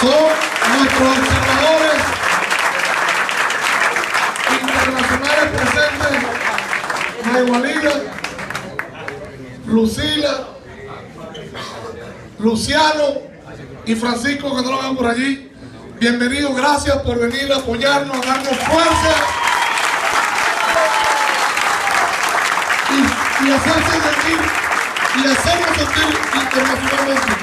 son nuestros observadores internacionales presentes, Maimalina, Lucila, Luciano, y Francisco que no lo vean por allí. Bienvenidos, gracias por venir a apoyarnos, a darnos fuerza y, y hacerse sentir y hacernos sentir internacionalmente.